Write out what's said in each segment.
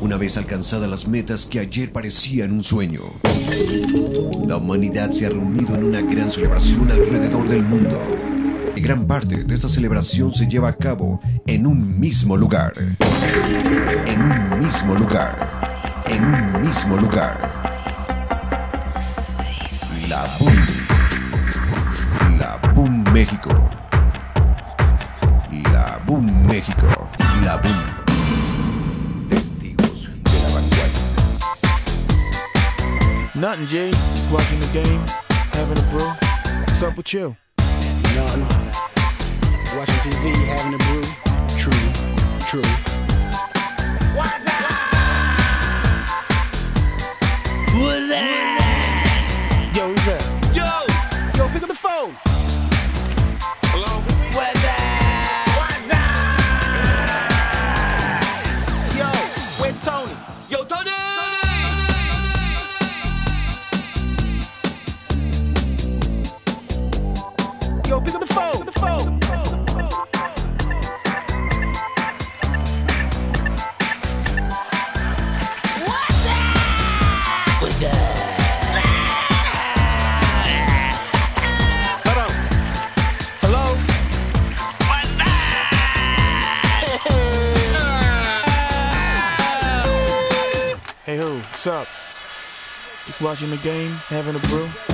una vez alcanzadas las metas que ayer parecían un sueño. La humanidad se ha reunido en una gran celebración alrededor del mundo. Y gran parte de esta celebración se lleva a cabo en un mismo lugar. En un mismo lugar. En un mismo lugar. La Boom. La Boom México. La Boom México. La Boom. Nothing, G. Just watching the game, having a brew. What's up with you? Nothing. Watching TV, having a brew. True, true. Yo, watching the game, having a brew?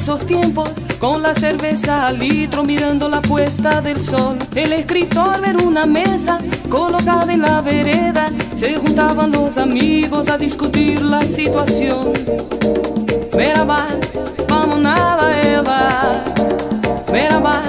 esos tiempos, con la cerveza al litro mirando la puesta del sol. El escritor ver una mesa colocada en la vereda, se juntaban los amigos a discutir la situación. Merhaba, vamos nada, Eva. Merhaba.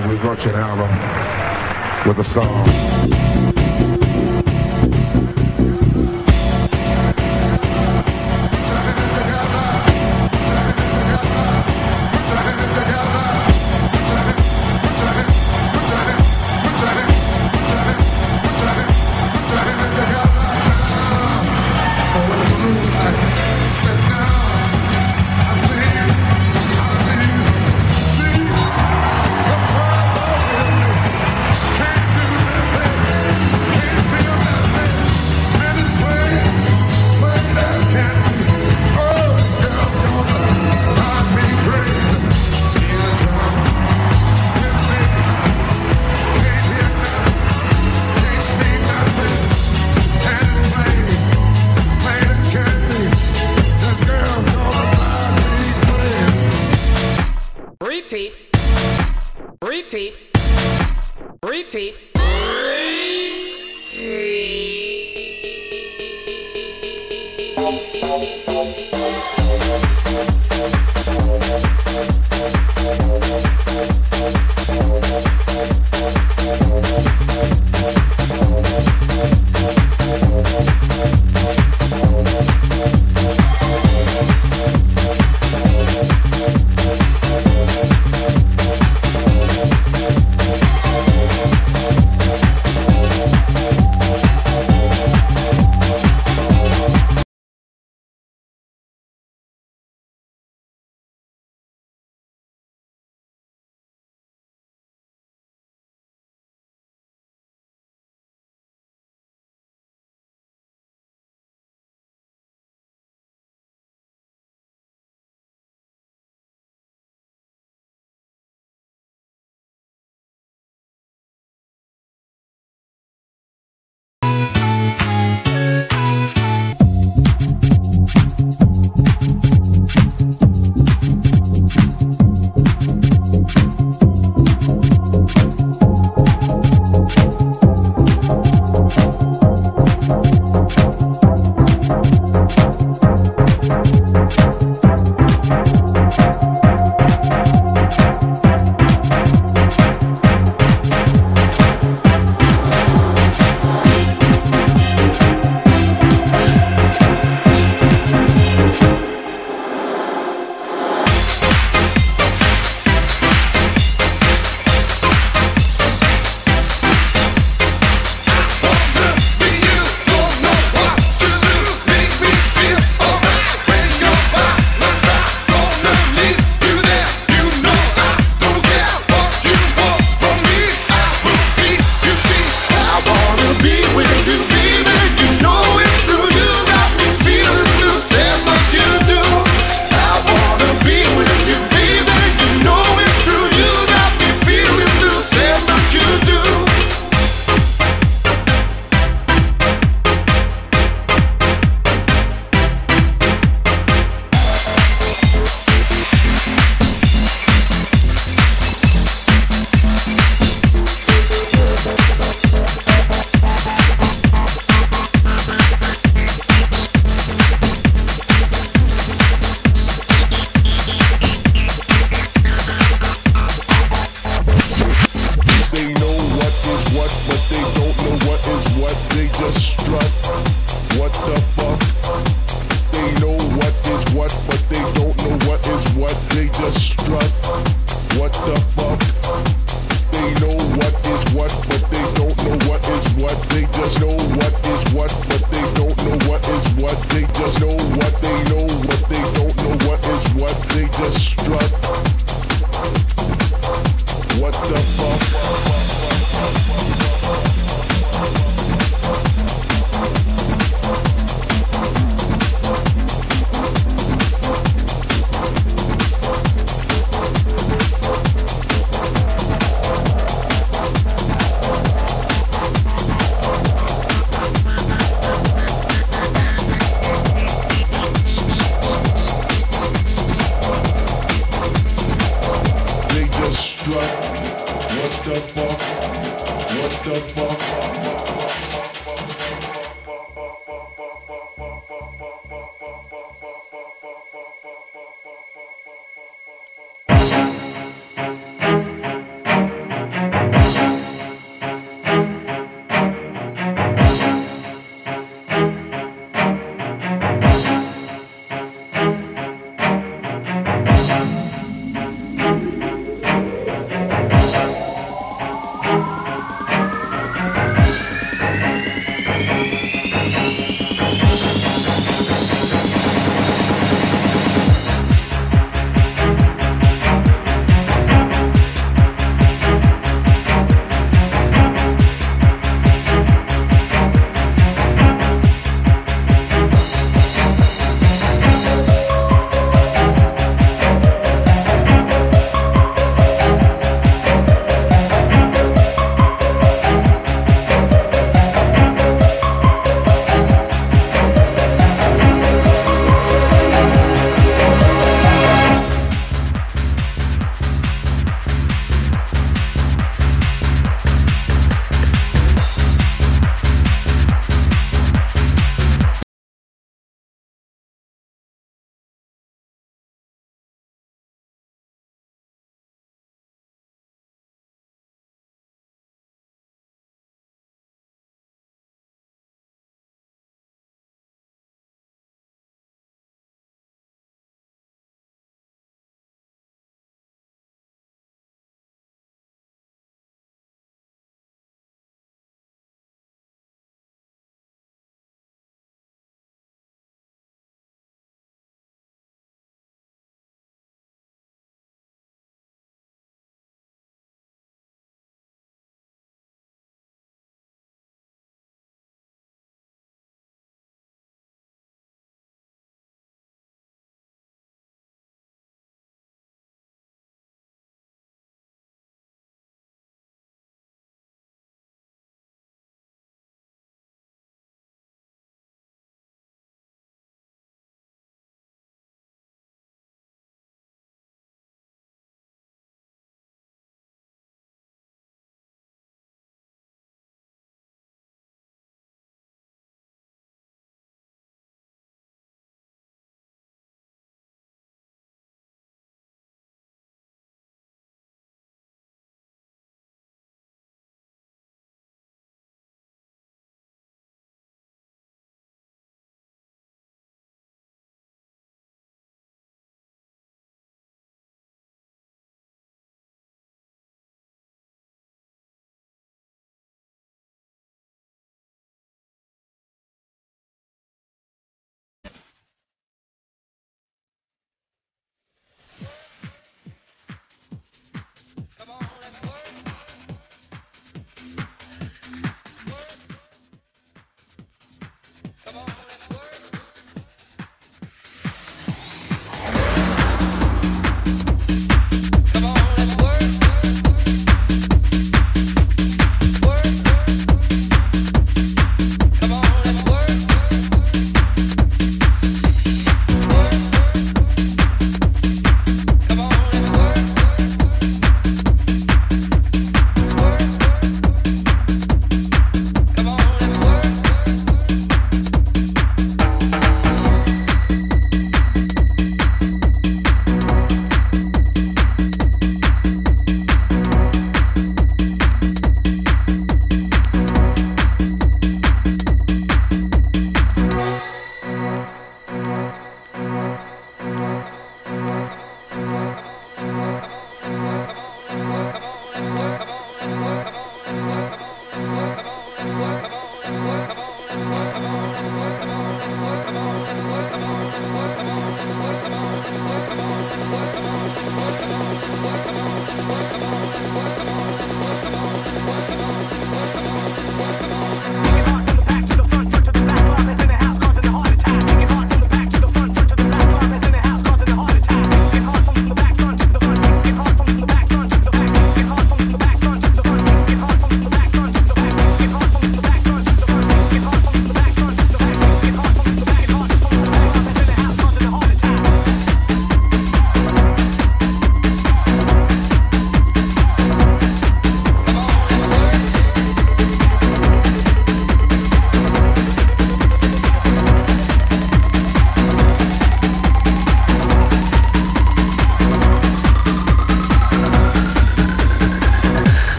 Seventy-five, we brought you an album with a song.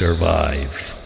Survive.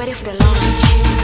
ready for the launch.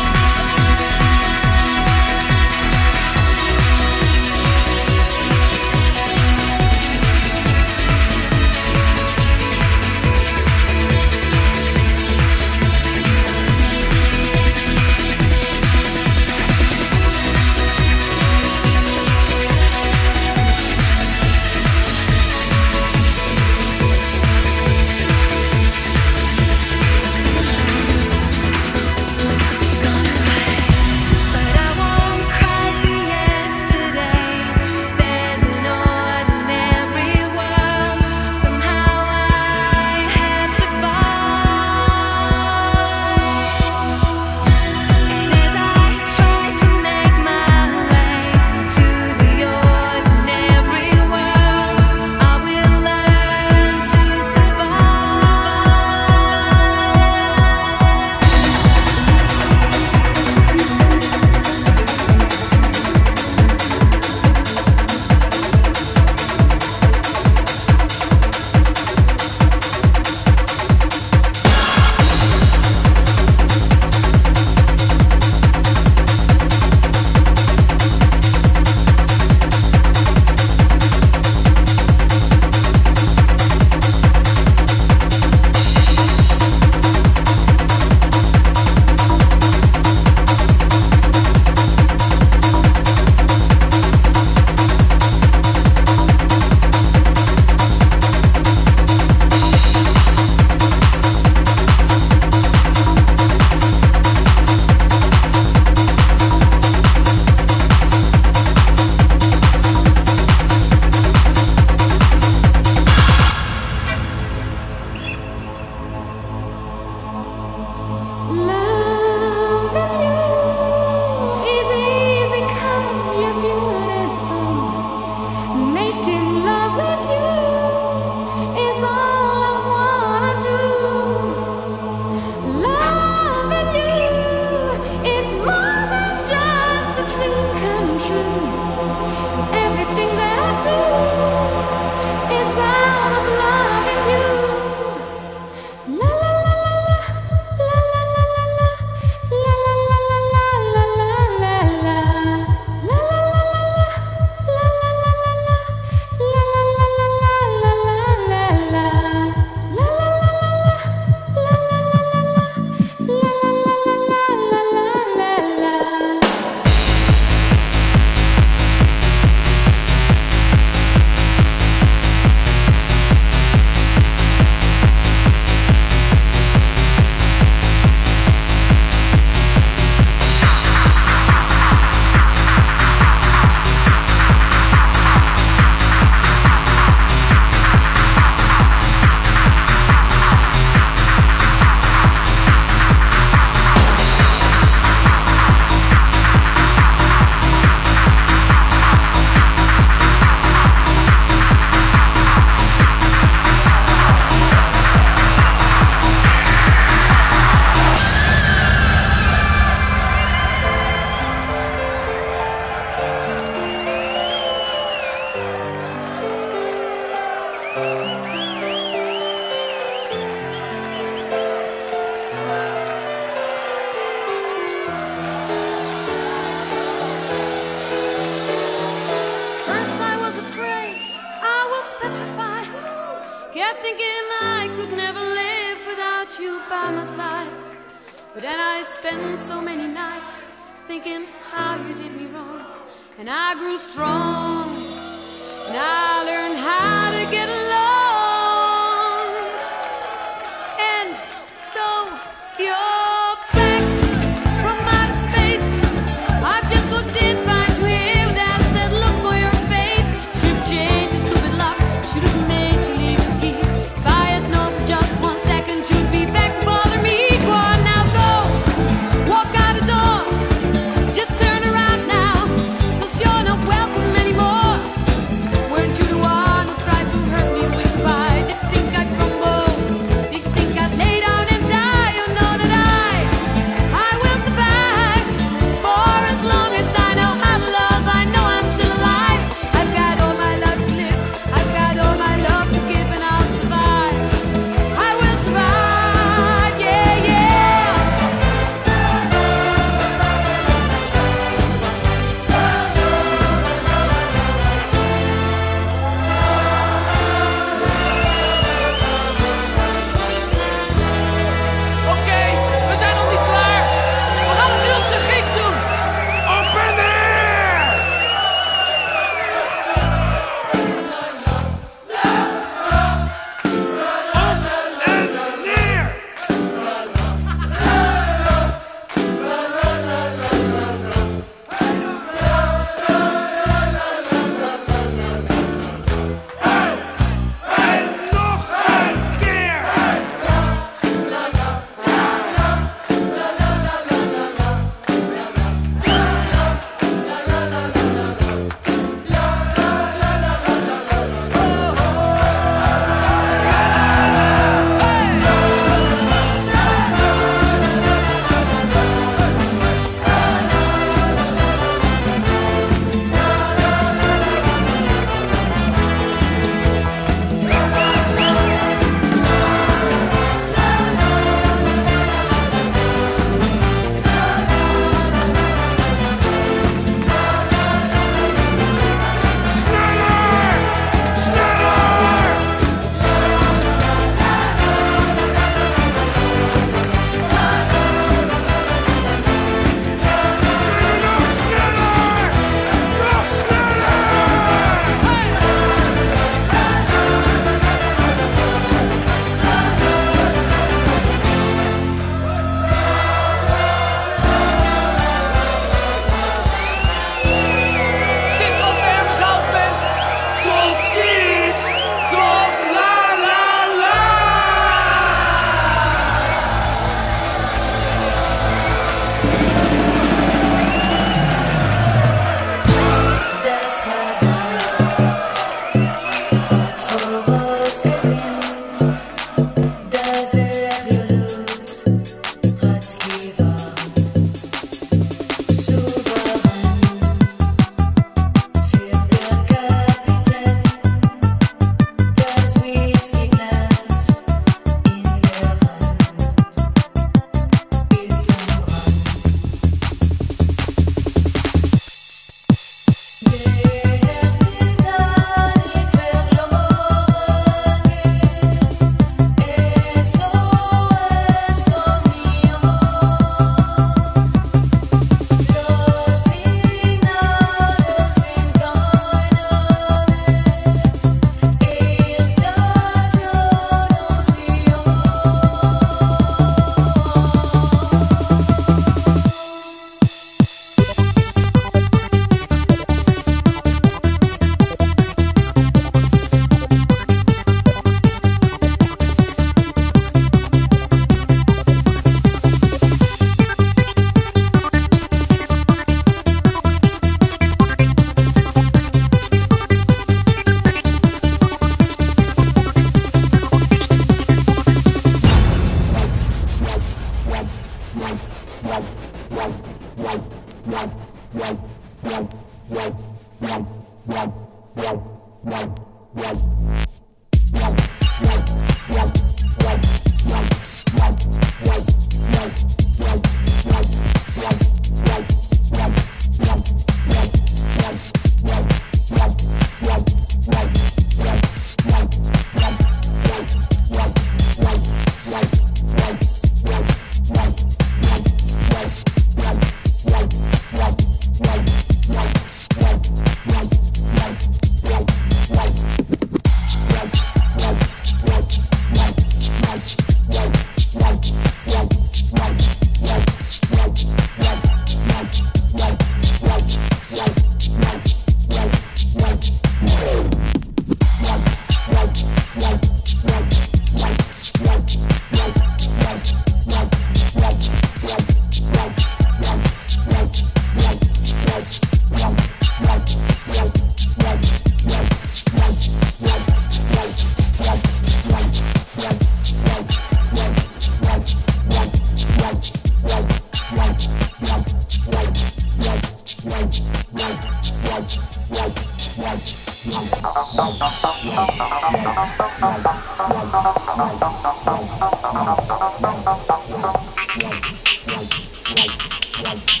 Right.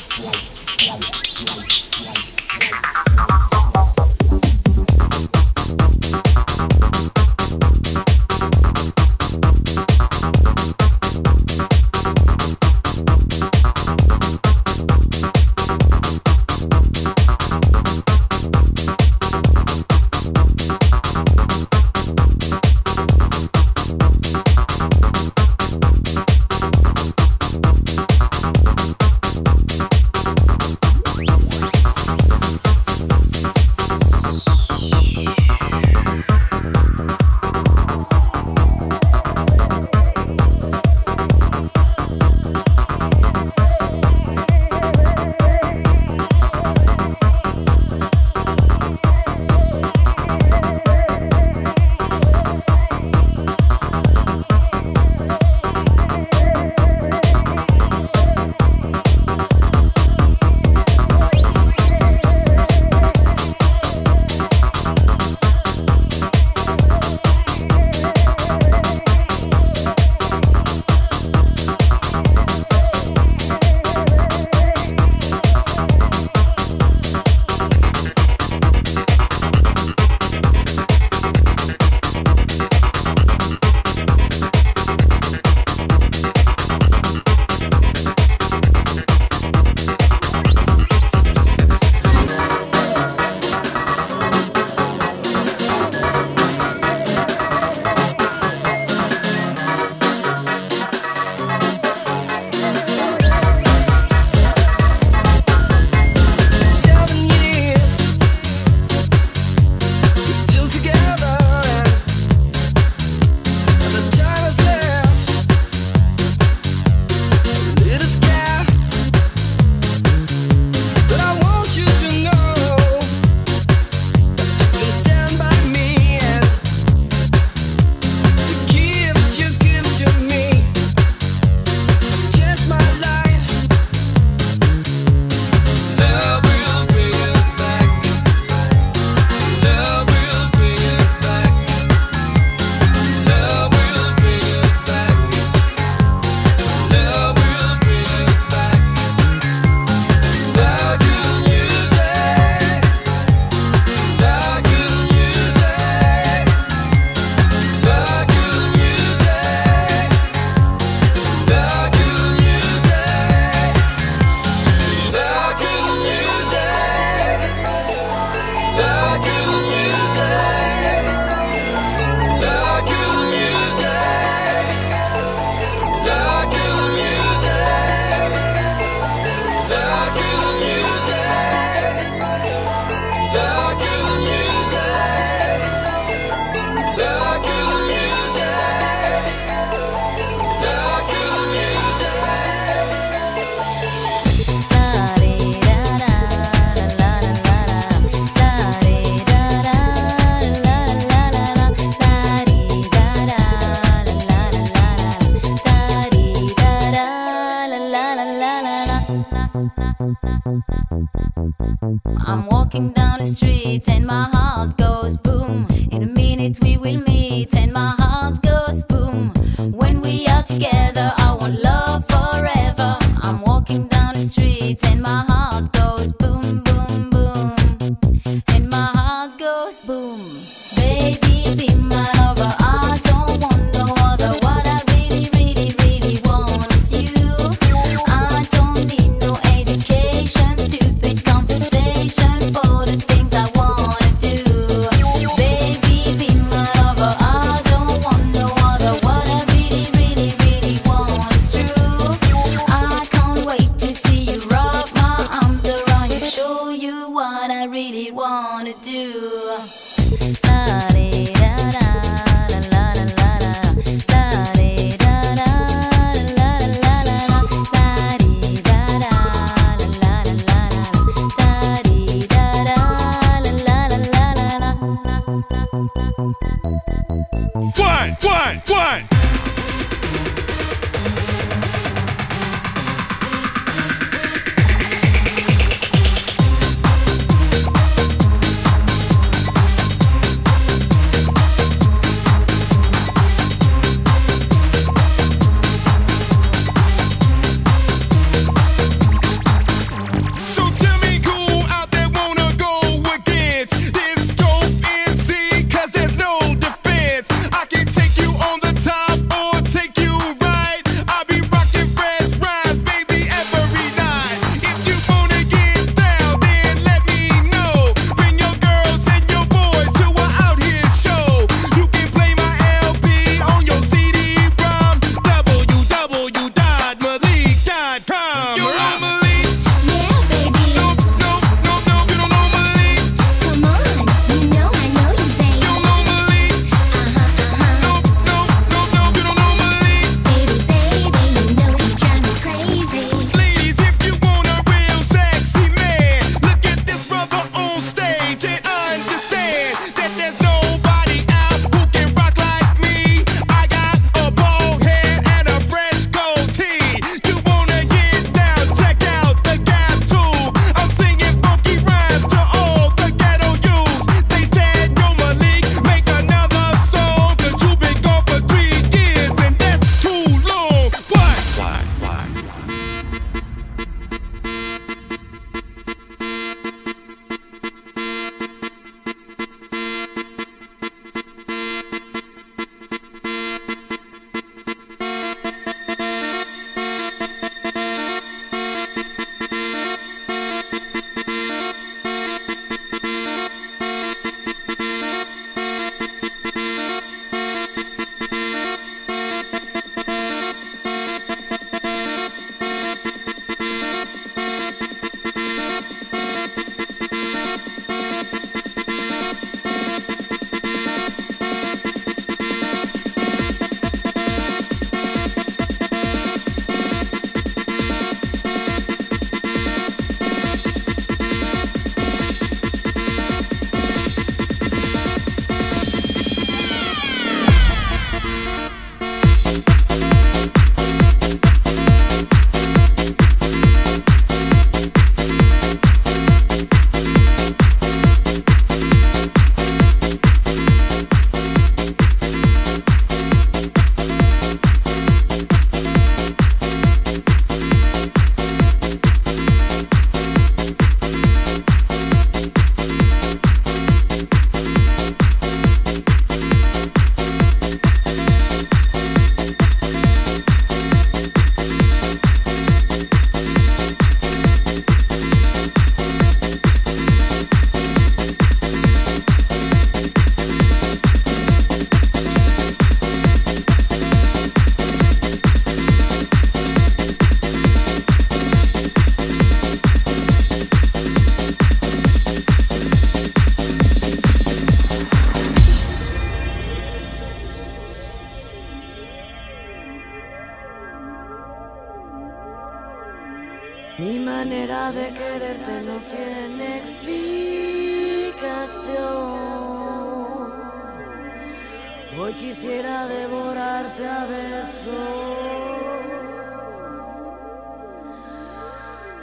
Quisiera devorarte a besos.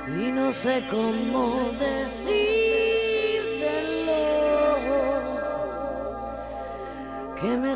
Y no sé cómo decírtelo. Que me